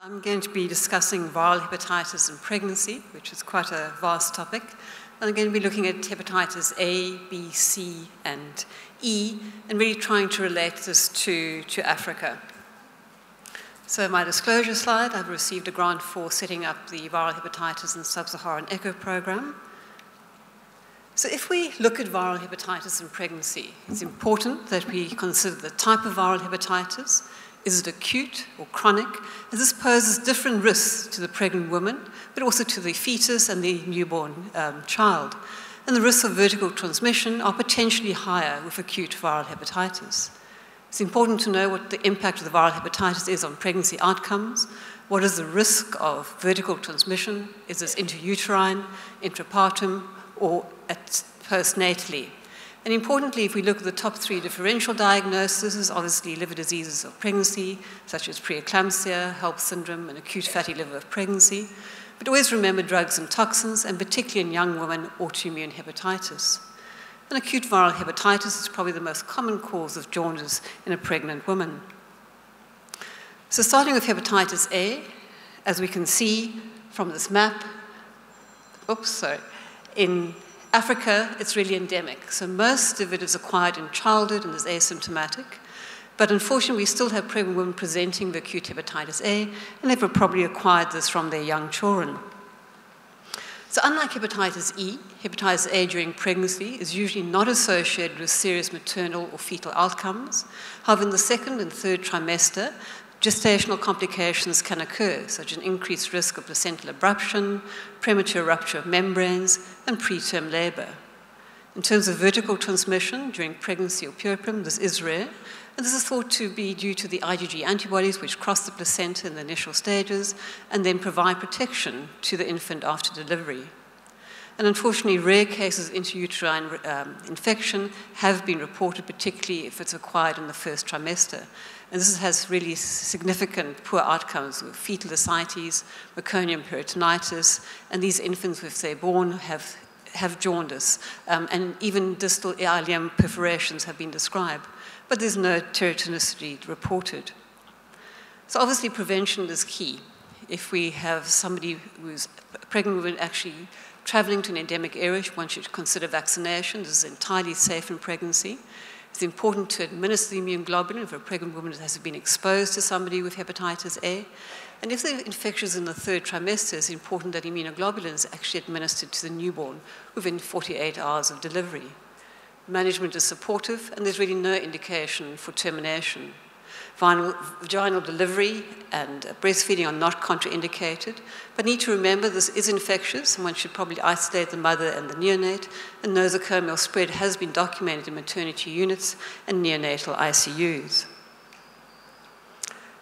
I'm going to be discussing viral hepatitis and pregnancy, which is quite a vast topic. And I'm going to be looking at hepatitis A, B, C, and E, and really trying to relate this to, to Africa. So my disclosure slide, I've received a grant for setting up the viral hepatitis and sub-Saharan ECHO program. So if we look at viral hepatitis and pregnancy, it's important that we consider the type of viral hepatitis, is it acute or chronic? As this poses different risks to the pregnant woman, but also to the fetus and the newborn um, child. And the risks of vertical transmission are potentially higher with acute viral hepatitis. It's important to know what the impact of the viral hepatitis is on pregnancy outcomes. What is the risk of vertical transmission? Is this intrauterine, intrapartum, or at postnatally? And importantly, if we look at the top three differential diagnoses, obviously liver diseases of pregnancy, such as preeclampsia, HELLP syndrome, and acute fatty liver of pregnancy. But always remember drugs and toxins, and particularly in young women, autoimmune hepatitis. And acute viral hepatitis is probably the most common cause of jaundice in a pregnant woman. So starting with hepatitis A, as we can see from this map, oops, sorry, in Africa, it's really endemic. So most of it is acquired in childhood and is asymptomatic. But unfortunately, we still have pregnant women presenting with acute hepatitis A, and they've probably acquired this from their young children. So unlike hepatitis E, hepatitis A during pregnancy is usually not associated with serious maternal or fetal outcomes. However, in the second and third trimester, gestational complications can occur, such as an increased risk of placental abruption, premature rupture of membranes, and preterm labor. In terms of vertical transmission during pregnancy or puerperium, this is rare, and this is thought to be due to the IgG antibodies which cross the placenta in the initial stages and then provide protection to the infant after delivery. And unfortunately, rare cases of intrauterine um, infection have been reported, particularly if it's acquired in the first trimester. And this has really significant poor outcomes with fetal ascites, meconium peritonitis, and these infants, if they're born, have, have jaundice. Um, and even distal ileum perforations have been described. But there's no teratogenicity reported. So obviously prevention is key. If we have somebody who's pregnant woman actually traveling to an endemic area, one should consider vaccination. This is entirely safe in pregnancy. It's important to administer the immune globulin if a pregnant woman has been exposed to somebody with hepatitis A. And if the infection is in the third trimester, it's important that immunoglobulin is actually administered to the newborn within 48 hours of delivery. Management is supportive, and there's really no indication for termination. Vaginal delivery and breastfeeding are not contraindicated, but need to remember this is infectious, and one should probably isolate the mother and the neonate, and nosocomial spread has been documented in maternity units and neonatal ICUs.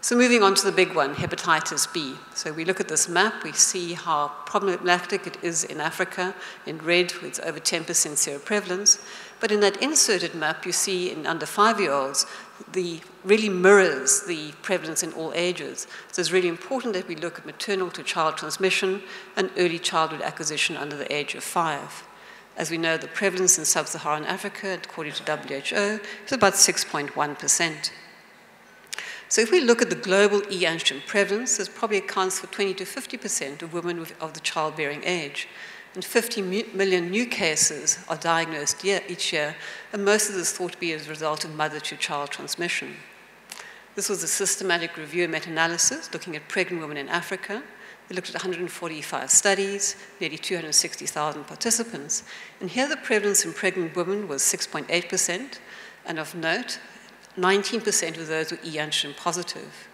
So moving on to the big one, hepatitis B. So we look at this map, we see how problematic it is in Africa. In red, it's over 10% seroprevalence. But in that inserted map, you see in under five-year-olds, the really mirrors the prevalence in all ages. So it's really important that we look at maternal to child transmission and early childhood acquisition under the age of five. As we know, the prevalence in sub-Saharan Africa, according to WHO, is about 6.1%. So if we look at the global E antigen prevalence, this probably accounts for 20 to 50% of women of the childbearing age. And 50 million new cases are diagnosed year, each year, and most of this thought to be as a result of mother-to-child transmission. This was a systematic review and meta-analysis looking at pregnant women in Africa. They looked at 145 studies, nearly 260,000 participants. And here the prevalence in pregnant women was 6.8%, and of note, 19% of those were E antigen positive.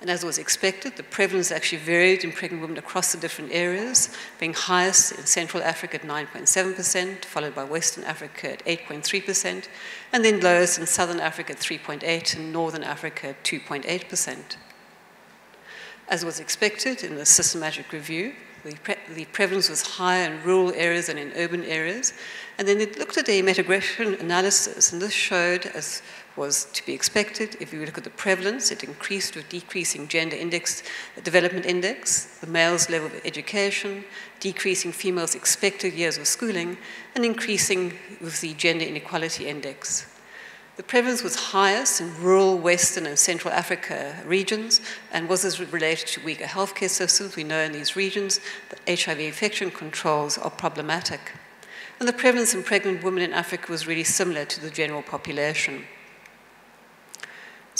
And as was expected, the prevalence actually varied in pregnant women across the different areas, being highest in Central Africa at 9.7%, followed by Western Africa at 8.3%, and then lowest in Southern Africa at 3.8% and Northern Africa at 2.8%. As was expected in the systematic review, the, pre the, prevalence was higher in rural areas than in urban areas. And then it looked at a meta-regression analysis, and this showed, as was to be expected. If you look at the prevalence, it increased with decreasing gender index, development index, the male's level of education, decreasing females' expected years of schooling, and increasing with the gender inequality index. The prevalence was highest in rural Western and Central Africa regions and was this related to weaker healthcare systems. We know in these regions that HIV infection controls are problematic. And the prevalence in pregnant women in Africa was really similar to the general population.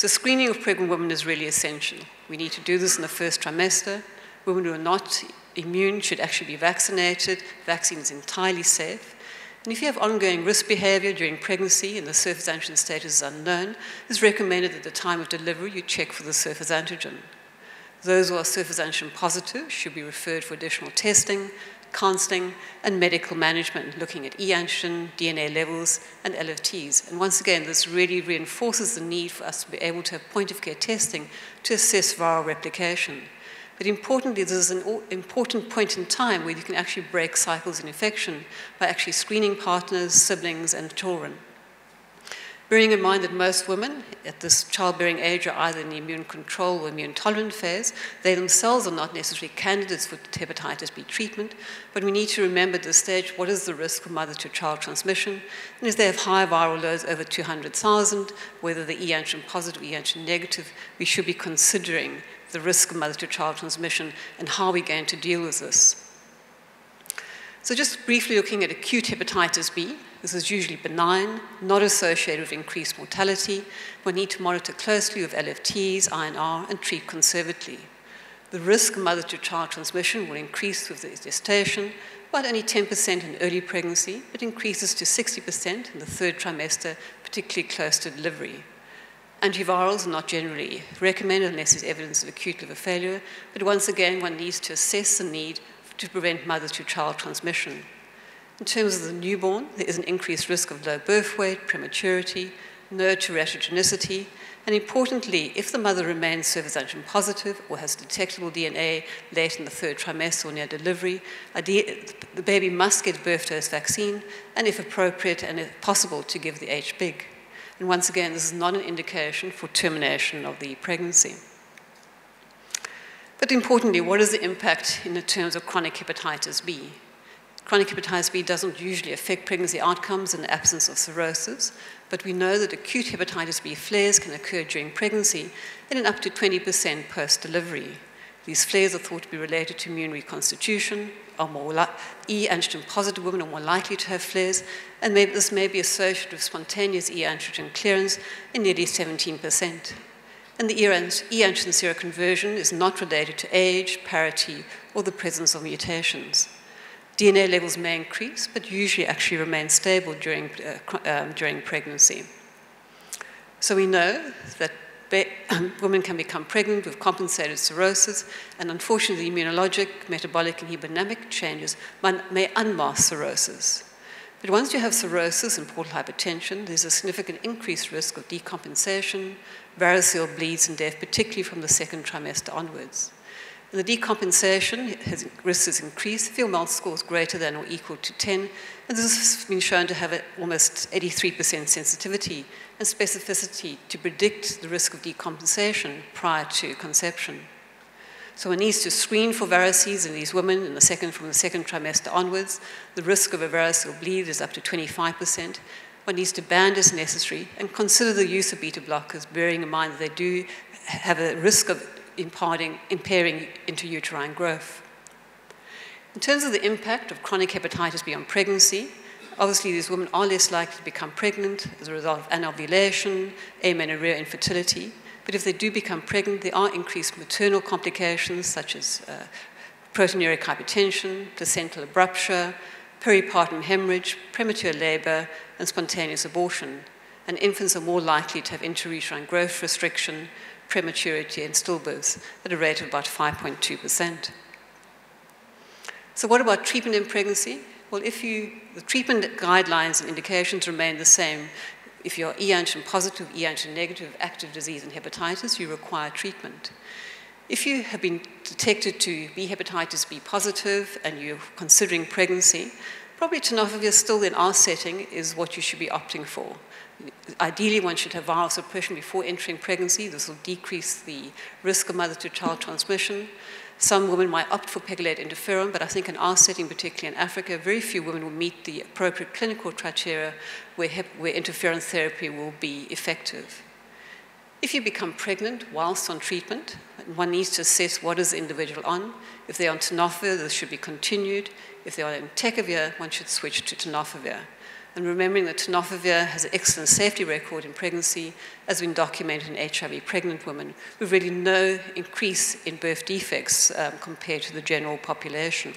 So screening of pregnant women is really essential. We need to do this in the first trimester. Women who are not immune should actually be vaccinated. Vaccine is entirely safe. And if you have ongoing risk behavior during pregnancy and the surface antigen status is unknown, it's recommended at the time of delivery you check for the surface antigen. Those who are surface antigen positive should be referred for additional testing, counseling, and medical management, looking at e-antigen, DNA levels, and LFTs. And once again, this really reinforces the need for us to be able to have point-of-care testing to assess viral replication. But importantly, this is an important point in time where you can actually break cycles in infection by actually screening partners, siblings, and children. Bearing in mind that most women at this childbearing age are either in the immune control or immune tolerant phase, they themselves are not necessarily candidates for hepatitis B treatment, but we need to remember at this stage what is the risk for mother to child transmission, and if they have high viral loads over 200,000, whether they're E antigen positive, or E antigen negative, we should be considering the risk of mother to child transmission and how we're going to deal with this. So, just briefly looking at acute hepatitis B, this is usually benign, not associated with increased mortality. We need to monitor closely with LFTs, INR, and treat conservatively. The risk of mother to child transmission will increase with the gestation, about only 10% in early pregnancy, but increases to 60% in the third trimester, particularly close to delivery. Antivirals are not generally recommended unless there's evidence of acute liver failure, but once again, one needs to assess the need to prevent mother to child transmission. In terms of the newborn, there is an increased risk of low birth weight, prematurity, no teratogenicity, and importantly, if the mother remains surface antigen positive or has detectable DNA late in the third trimester or near delivery, the baby must get birth dose vaccine, and if appropriate and if possible, to give the HBIG. And once again, this is not an indication for termination of the pregnancy. But importantly, what is the impact in the terms of chronic hepatitis B? Chronic hepatitis B doesn't usually affect pregnancy outcomes in the absence of cirrhosis, but we know that acute hepatitis B flares can occur during pregnancy and in up to 20% post delivery. These flares are thought to be related to immune reconstitution, are more li- E antigen positive women are more likely to have flares, and may, this may be associated with spontaneous E antigen clearance in nearly 17%. And the E antigen seroconversion is not related to age, parity, or the presence of mutations. DNA levels may increase, but usually actually remain stable during, uh, um, during pregnancy. So we know that women can become pregnant with compensated cirrhosis, and unfortunately, immunologic, metabolic, and hemodynamic changes may unmask cirrhosis. But once you have cirrhosis and portal hypertension, there's a significant increased risk of decompensation, variceal bleeds, and death, particularly from the second trimester onwards. And the decompensation has, risk has increased. Field MELD scores greater than or equal to 10, and this has been shown to have almost 83% sensitivity and specificity to predict the risk of decompensation prior to conception. So one needs to screen for varices in these women in the second, from the second trimester onwards. The risk of a variceal bleed is up to 25%. One needs to band as necessary and consider the use of beta blockers, bearing in mind that they do have a risk of impairing intrauterine growth. In terms of the impact of chronic hepatitis B on pregnancy, Obviously, these women are less likely to become pregnant as a result of anovulation, amenorrhea, infertility. But if they do become pregnant, there are increased maternal complications such as uh, proteinuric hypertension, placental abruption, peripartum hemorrhage, premature labor, and spontaneous abortion. And infants are more likely to have intrauterine growth restriction, prematurity, and stillbirths at a rate of about 5.2%. So, what about treatment in pregnancy? Well, if you, the treatment guidelines and indications remain the same. If you're E antigen positive, E antigen negative, active disease, and hepatitis, you require treatment. If you have been detected to be hepatitis B positive and you're considering pregnancy, probably tenofovir still in our setting is what you should be opting for. Ideally, one should have viral suppression before entering pregnancy. This will decrease the risk of mother to child transmission. Some women might opt for pegylated interferon, but I think in our setting, particularly in Africa, very few women will meet the appropriate clinical criteria where, where interferon therapy will be effective. If you become pregnant whilst on treatment, one needs to assess what is the individual on. If they're on tenofovir, this should be continued. If they are on entecavir, one should switch to tenofovir. And remembering that tenofovir has an excellent safety record in pregnancy, as been documented in HIV pregnant women, with really no increase in birth defects um, compared to the general population.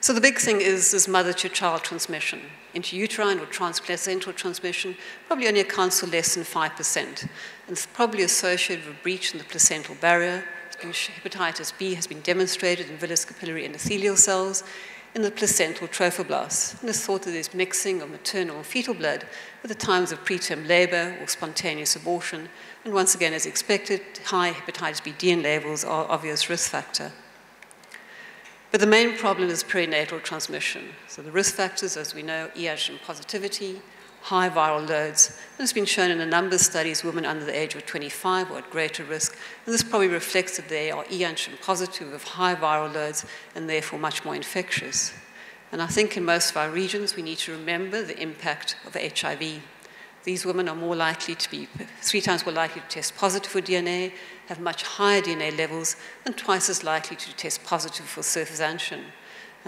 So the big thing is, is mother-to-child transmission. Intrauterine or transplacental transmission probably only accounts for less than 5%. And it's probably associated with breach in the placental barrier. Hepatitis B has been demonstrated in villous capillary endothelial cells in the placental trophoblasts. And it's thought that there's mixing of maternal and fetal blood at the times of preterm labor or spontaneous abortion. And once again, as expected, high hepatitis B DNA levels are obvious risk factor. But the main problem is perinatal transmission. So the risk factors, as we know, e antigen positivity, high viral loads. And it's been shown in a number of studies women under the age of 25 are at greater risk. And this probably reflects that they are antigen positive with high viral loads and therefore much more infectious. And I think in most of our regions, we need to remember the impact of HIV. These women are more likely to be three times more likely to test positive for DNA, have much higher DNA levels, and twice as likely to test positive for surface antigen.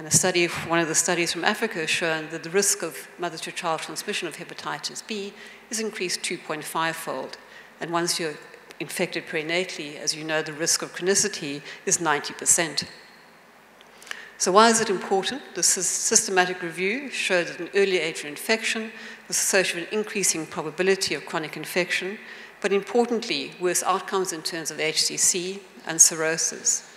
And a study, one of the studies from Africa has shown that the risk of mother-to-child transmission of hepatitis B is increased 2.5-fold. And once you're infected perinatally, as you know, the risk of chronicity is 90%. So why is it important? This systematic review showed that an early age of infection was associated with an increasing probability of chronic infection, but importantly, worse outcomes in terms of HCC and cirrhosis.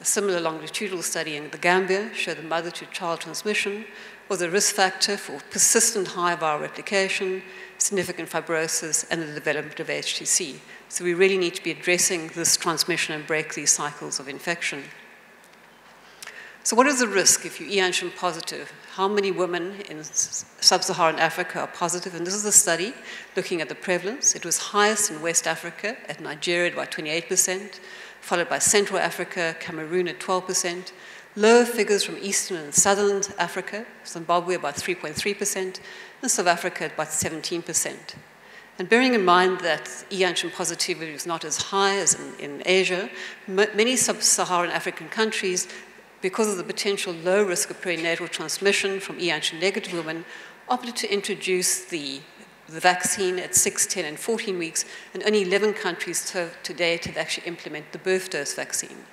A similar longitudinal study in the Gambia showed the mother-to-child transmission was a risk factor for persistent high viral replication, significant fibrosis, and the development of HCC. So we really need to be addressing this transmission and break these cycles of infection. So what is the risk if you're E antigen positive? How many women in sub-Saharan Africa are positive? And this is a study looking at the prevalence. It was highest in West Africa at Nigeria by 28%, followed by Central Africa, Cameroon at 12%, lower figures from Eastern and Southern Africa, Zimbabwe about 3.3%, and South Africa about 17%. And bearing in mind that E antigen positivity is not as high as in, in Asia, many sub-Saharan African countries, because of the potential low risk of perinatal transmission from E antigen negative women, opted to introduce the the vaccine at 6, 10, and 14 weeks, and only 11 countries to, to date have actually implemented the birth dose vaccine.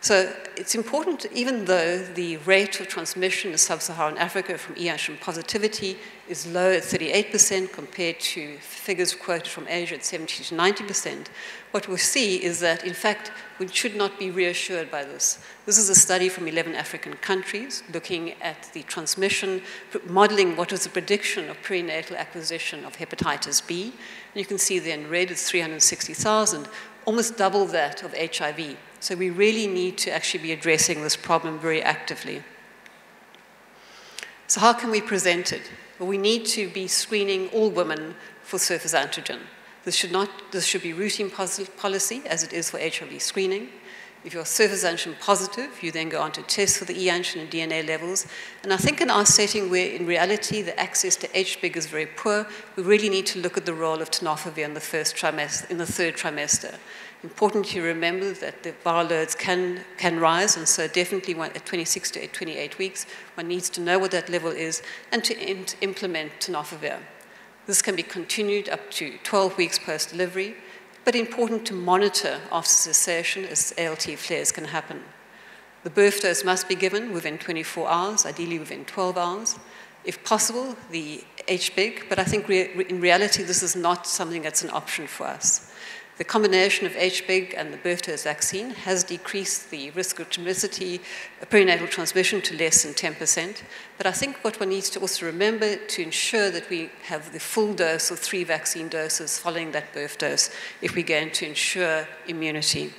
So it's important, even though the rate of transmission in sub-Saharan Africa from E antigen positivity is low at 38% compared to figures quoted from Asia at 70 to 90%, what we see is that, in fact, we should not be reassured by this. This is a study from 11 African countries looking at the transmission, modeling what is the prediction of prenatal acquisition of hepatitis B. And you can see there in red it's 360,000, almost double that of HIV. So we really need to actually be addressing this problem very actively. So how can we present it? Well, we need to be screening all women for surface antigen. This should, not, this should be routine policy, as it is for HIV screening. If you're surface antigen positive, you then go on to test for the E antigen and DNA levels. And I think in our setting where in reality the access to HBIG is very poor, we really need to look at the role of tenofovir in the first trimester, in the third trimester. Important to remember that the viral loads can, can rise, and so definitely at 26 to 28 weeks, one needs to know what that level is and to implement tenofovir. This can be continued up to 12 weeks post-delivery, but important to monitor after cessation as ALT flares can happen. The birth dose must be given within 24 hours, ideally within 12 hours. If possible, the HBIG, but I think re in reality this is not something that's an option for us. The combination of HBIG and the birth dose vaccine has decreased the risk of chronicity, perinatal transmission to less than 10%. But I think what one needs to also remember to ensure that we have the full dose of three vaccine doses following that birth dose if we're going to ensure immunity.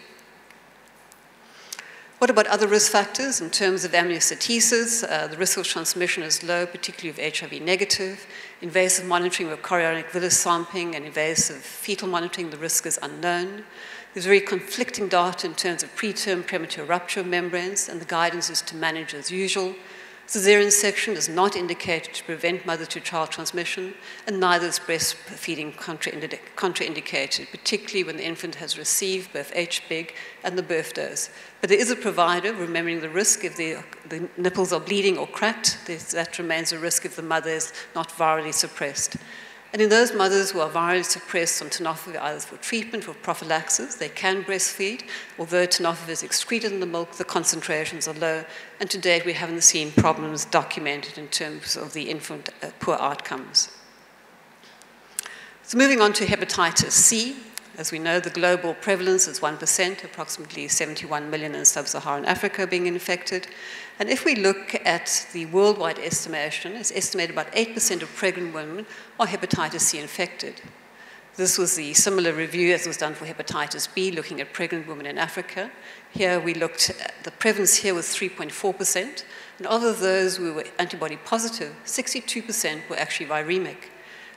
What about other risk factors? In terms of amniocentesis, uh, the risk of transmission is low, particularly of HIV negative. Invasive monitoring with chorionic villus sampling and invasive fetal monitoring, the risk is unknown. There's very conflicting data in terms of preterm premature rupture of membranes, and the guidance is to manage as usual. Caesarean section is not indicated to prevent mother to child transmission, and neither is breastfeeding contraindicated, particularly when the infant has received both HBIG and the birth dose. But there is a provider, remembering the risk if the, the nipples are bleeding or cracked, that remains a risk if the mother is not virally suppressed. And in those mothers who are virally suppressed on tenofovir, either for treatment or prophylaxis, they can breastfeed. Although tenofovir is excreted in the milk, the concentrations are low. And to date, we haven't seen problems documented in terms of the infant uh, poor outcomes. So moving on to hepatitis C, as we know, the global prevalence is 1%, approximately 71 million in sub Saharan Africa being infected. And if we look at the worldwide estimation, it's estimated about 8% of pregnant women are hepatitis C infected. This was the similar review as was done for hepatitis B, looking at pregnant women in Africa. Here we looked at the prevalence here was 3.4%, and of those who were antibody positive, 62% were actually viremic.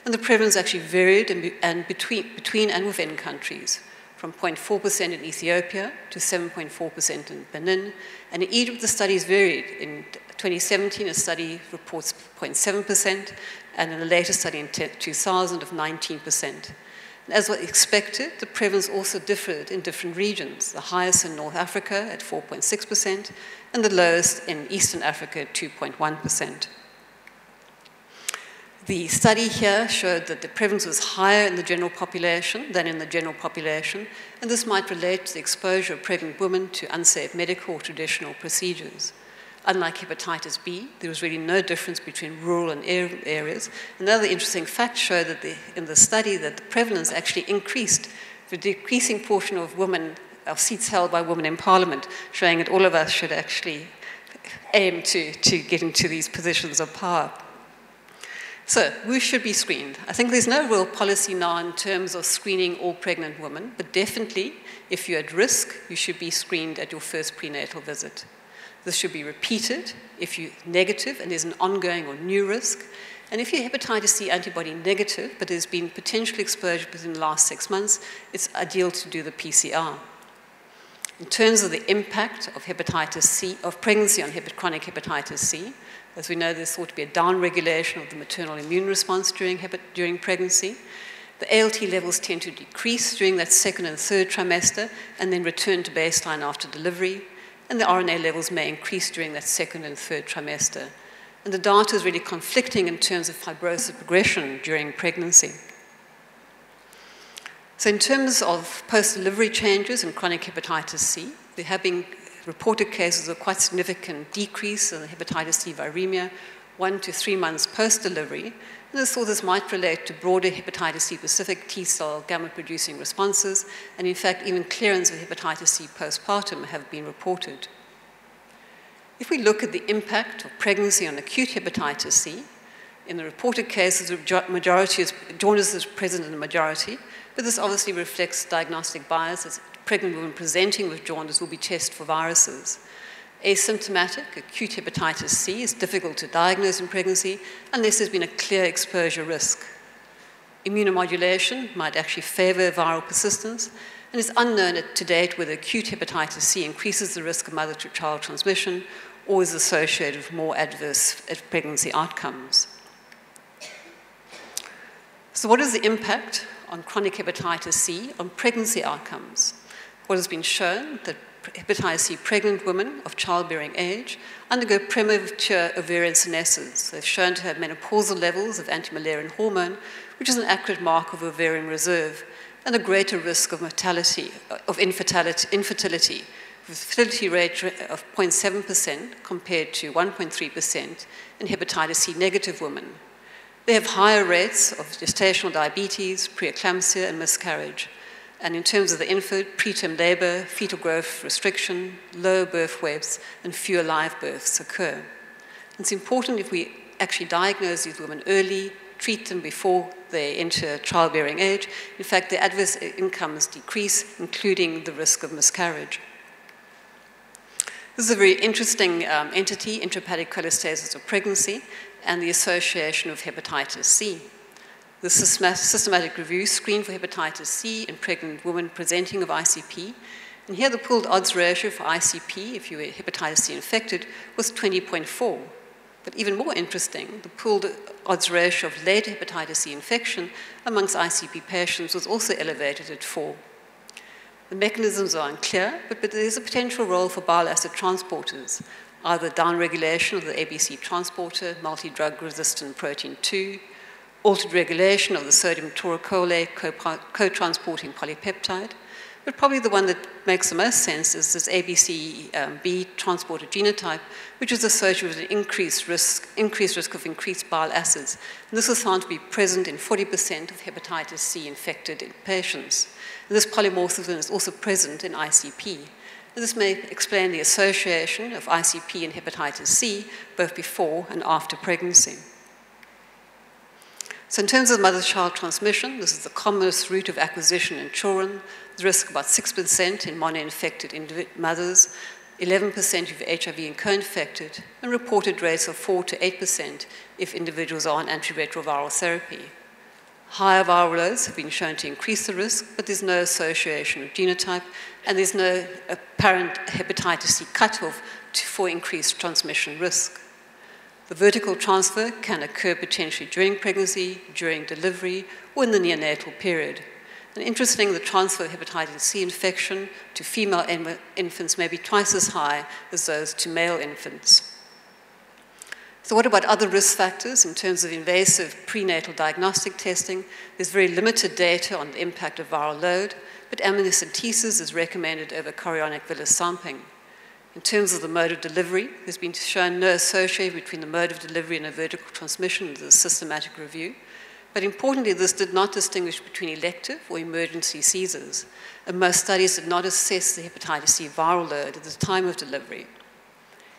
And the prevalence actually varied in, and between, between and within countries, from 0.4% in Ethiopia to 7.4% in Benin. And in Egypt, the studies varied. In 2017, a study reports 0.7%, and in a later study in 2000 of 19%. As was expected, the prevalence also differed in different regions, the highest in North Africa at 4.6%, and the lowest in Eastern Africa at 2.1%. The study here showed that the prevalence was higher in the general population than in the general population, and this might relate to the exposure of pregnant women to unsafe medical or traditional procedures. Unlike hepatitis B, there was really no difference between rural and urban areas. Another interesting fact showed that the, in the study that the prevalence actually increased the decreasing portion of women, of seats held by women in parliament, showing that all of us should actually aim to, to get into these positions of power. So, who should be screened? I think there's no real policy now in terms of screening all pregnant women, but definitely, if you're at risk, you should be screened at your first prenatal visit. This should be repeated if you're negative and there's an ongoing or new risk. And if you're hepatitis C antibody negative, but there's been potential exposure within the last six months, it's ideal to do the PCR. In terms of the impact of hepatitis C, of pregnancy on chronic hepatitis C, as we know, there's thought to be a downregulation of the maternal immune response during, during pregnancy. The ALT levels tend to decrease during that second and third trimester and then return to baseline after delivery. And the RNA levels may increase during that second and third trimester. And the data is really conflicting in terms of fibrosis progression during pregnancy. So, in terms of post delivery changes in chronic hepatitis C, there have been reported cases of quite significant decrease in hepatitis C viremia one to three months post delivery. And this thought this might relate to broader hepatitis C specific T cell gamma producing responses, and in fact, even clearance of hepatitis C postpartum have been reported. If we look at the impact of pregnancy on acute hepatitis C, in the reported cases, the majority is, jaundice is present in the majority, but this obviously reflects diagnostic bias as pregnant women presenting with jaundice will be tested for viruses. Asymptomatic acute hepatitis C is difficult to diagnose in pregnancy unless there's been a clear exposure risk. Immunomodulation might actually favor viral persistence, and it's unknown to date whether acute hepatitis C increases the risk of mother to child transmission or is associated with more adverse pregnancy outcomes. So, what is the impact on chronic hepatitis C on pregnancy outcomes? What has been shown that hepatitis C pregnant women of childbearing age undergo premature ovarian senescence. They've shown to have menopausal levels of anti-Müllerian hormone, which is an accurate mark of ovarian reserve, and a greater risk of mortality, uh, of infertility, infertility with a fertility rate of 0.7% compared to 1.3% in hepatitis C negative women. They have higher rates of gestational diabetes, preeclampsia, and miscarriage. And in terms of the infant, preterm labor, fetal growth restriction, low birth weights, and fewer live births occur. It's important if we actually diagnose these women early, treat them before they enter childbearing age. In fact, the adverse incomes decrease, including the risk of miscarriage. This is a very interesting um, entity, intrahepatic cholestasis of pregnancy, and the association of hepatitis C. The systematic review screened for hepatitis C in pregnant women presenting of ICP. And here the pooled odds ratio for ICP, if you were hepatitis C infected, was 20.4. But even more interesting, the pooled odds ratio of late hepatitis C infection amongst ICP patients was also elevated at 4. The mechanisms are unclear, but, but there's a potential role for bile acid transporters, either downregulation of the ABC transporter, multi-drug resistant protein 2, altered regulation of the sodium taurocholate co-transporting polypeptide, but probably the one that makes the most sense is this ABC um, transporter genotype, which is associated with an increased risk, increased risk of increased bile acids. And this was found to be present in 40% of hepatitis C infected patients. And this polymorphism is also present in ICP. And this may explain the association of ICP and hepatitis C both before and after pregnancy. So in terms of mother-child transmission, this is the commonest route of acquisition in children. The risk about 6% in mono-infected mothers, 11% of HIV and co-infected, and reported rates of 4 to 8% if individuals are on antiretroviral therapy. Higher viral loads have been shown to increase the risk, but there's no association with genotype, and there's no apparent hepatitis C cutoff for increased transmission risk. The vertical transfer can occur potentially during pregnancy, during delivery, or in the neonatal period. And interesting, the transfer of hepatitis C infection to female infants may be twice as high as those to male infants. So what about other risk factors in terms of invasive prenatal diagnostic testing? There's very limited data on the impact of viral load, but amniocentesis is recommended over chorionic villus sampling. In terms of the mode of delivery, there's been shown no association between the mode of delivery and a vertical transmission in the systematic review. But importantly, this did not distinguish between elective or emergency seizures, and most studies did not assess the hepatitis C viral load at the time of delivery.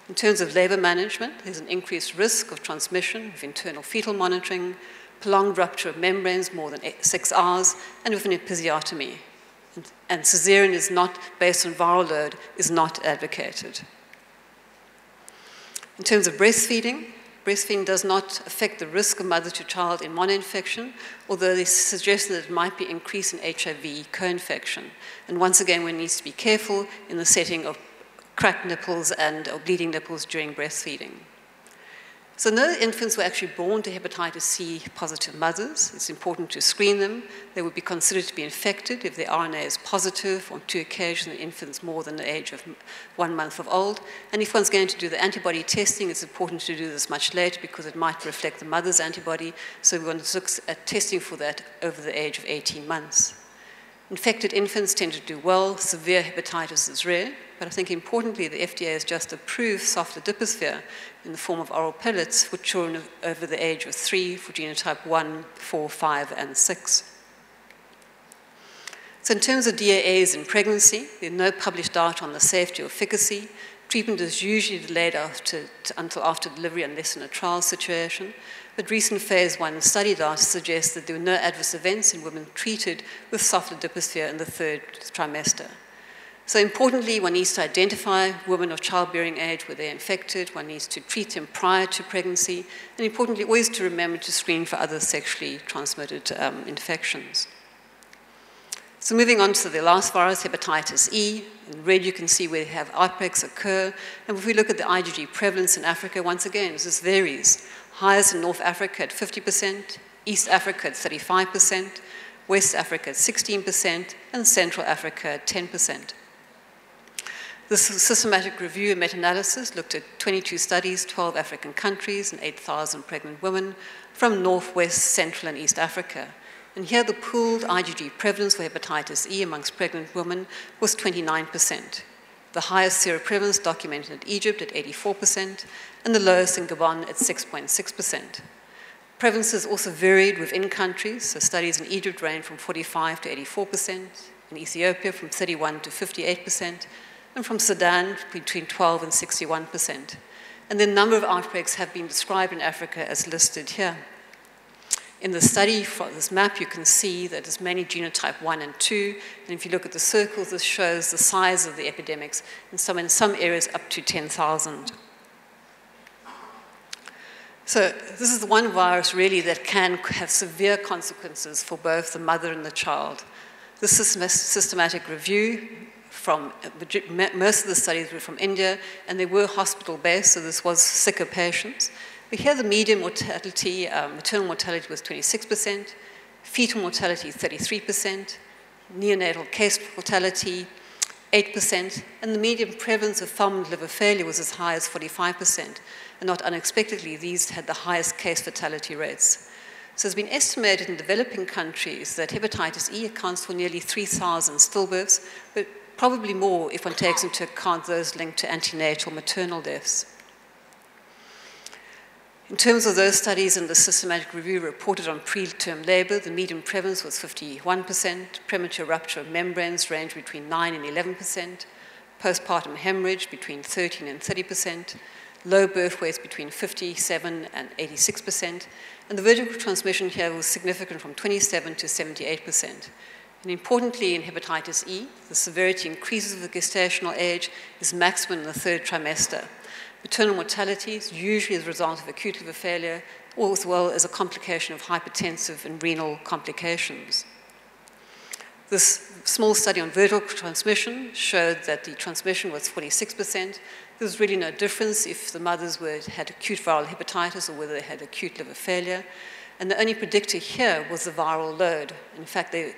In terms of labor management, there's an increased risk of transmission with internal fetal monitoring, prolonged rupture of membranes more than eight, six hours, and with an episiotomy and cesarean is not, based on viral load, is not advocated. In terms of breastfeeding, breastfeeding does not affect the risk of mother to child in monoinfection, although they suggest that it might be increased in HIV co-infection. And once again, one needs to be careful in the setting of cracked nipples and or bleeding nipples during breastfeeding. So no infants were actually born to hepatitis C positive mothers. It's important to screen them. They would be considered to be infected if their RNA is positive on two occasions in infants more than the age of one month of old. And if one's going to do the antibody testing, it's important to do this much later because it might reflect the mother's antibody. So we want to look at testing for that over the age of 18 months. Infected infants tend to do well. Severe hepatitis is rare. But I think importantly, the FDA has just approved soft adiposphere in the form of oral pellets for children over the age of three for genotype 1, 4, 5, and 6. So in terms of DAAs in pregnancy, there's no published data on the safety or efficacy. Treatment is usually delayed after, until after delivery unless in a trial situation. But recent phase one study data suggests that there were no adverse events in women treated with soft in the third trimester. So importantly, one needs to identify women of childbearing age where they're infected. One needs to treat them prior to pregnancy. And importantly, always to remember to screen for other sexually transmitted um, infections. So moving on to the last virus, hepatitis E. In red, you can see where have outbreaks occur. And if we look at the IgG prevalence in Africa, once again, this varies. Highest in North Africa at 50%, East Africa at 35%, West Africa at 16%, and Central Africa at 10%. This systematic review and meta-analysis looked at 22 studies, 12 African countries, and 8,000 pregnant women from Northwest, Central, and East Africa. And here the pooled IgG prevalence for hepatitis E amongst pregnant women was 29%. The highest seroprevalence documented in Egypt at 84%, and the lowest in Gabon at 6.6%. Prevalences also varied within countries, so studies in Egypt range from 45 to 84%, in Ethiopia from 31 to 58%, and from Sudan between 12 and 61 percent. And the number of outbreaks have been described in Africa as listed here. In the study for this map, you can see that there's many genotype 1 and 2. And if you look at the circles, this shows the size of the epidemics, and some in some areas up to 10,000. So this is the one virus really that can have severe consequences for both the mother and the child. This is a systematic review from most of the studies were from India, and they were hospital-based, so this was sicker patients. But here the median mortality, uh, maternal mortality was 26%, fetal mortality 33%, neonatal case mortality 8%, and the median prevalence of fulminant liver failure was as high as 45%. And not unexpectedly, these had the highest case fatality rates. So it's been estimated in developing countries that hepatitis E accounts for nearly 3,000 stillbirths, but probably more if one takes into account those linked to antenatal maternal deaths. In terms of those studies in the systematic review reported on preterm labor, the median prevalence was 51%, premature rupture of membranes ranged between 9 and 11%, postpartum hemorrhage between 13 and 30%, low birth weights between 57 and 86%, and the vertical transmission here was significant from 27 to 78%. And importantly, in hepatitis E, the severity increases with gestational age is maximum in the third trimester. Maternal mortality is usually as a result of acute liver failure, or as well as a complication of hypertensive and renal complications. This small study on vertical transmission showed that the transmission was 46%. There was really no difference if the mothers were, had acute viral hepatitis or whether they had acute liver failure. And the only predictor here was the viral load. In fact, they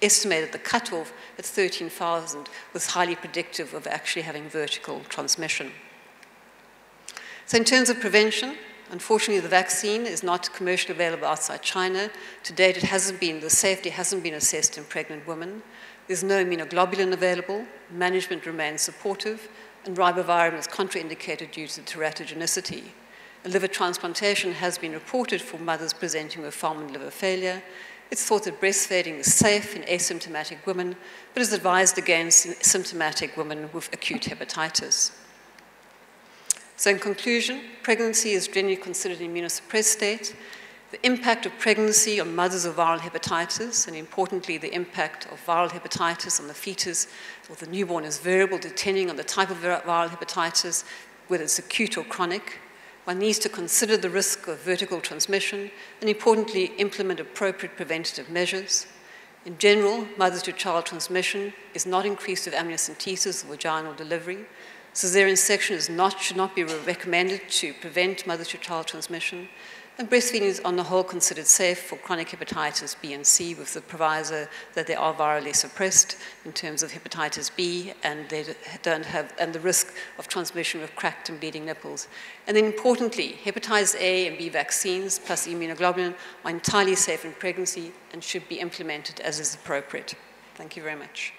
estimated the cutoff at 13,000 was highly predictive of actually having vertical transmission. So in terms of prevention, unfortunately the vaccine is not commercially available outside China. To date it hasn't been, the safety hasn't been assessed in pregnant women. There's no immunoglobulin available, management remains supportive, and ribavirin is contraindicated due to teratogenicity. A liver transplantation has been reported for mothers presenting with fulminant liver failure. It's thought that breastfeeding is safe in asymptomatic women, but is advised against in symptomatic women with acute hepatitis. So in conclusion, pregnancy is generally considered an immunosuppressed state. The impact of pregnancy on mothers of viral hepatitis, and importantly, the impact of viral hepatitis on the fetus or the newborn is variable depending on the type of viral hepatitis, whether it's acute or chronic. One needs to consider the risk of vertical transmission and importantly, implement appropriate preventative measures. In general, mother to child transmission is not increased with amniocentesis or vaginal delivery, Caesarean section not, should not be recommended to prevent mother to child transmission. And breastfeeding is on the whole considered safe for chronic hepatitis B and C with the proviso that they are virally suppressed in terms of hepatitis B and they don't have, and the risk of transmission with cracked and bleeding nipples. And then importantly, hepatitis A and B vaccines plus immunoglobulin are entirely safe in pregnancy and should be implemented as is appropriate. Thank you very much.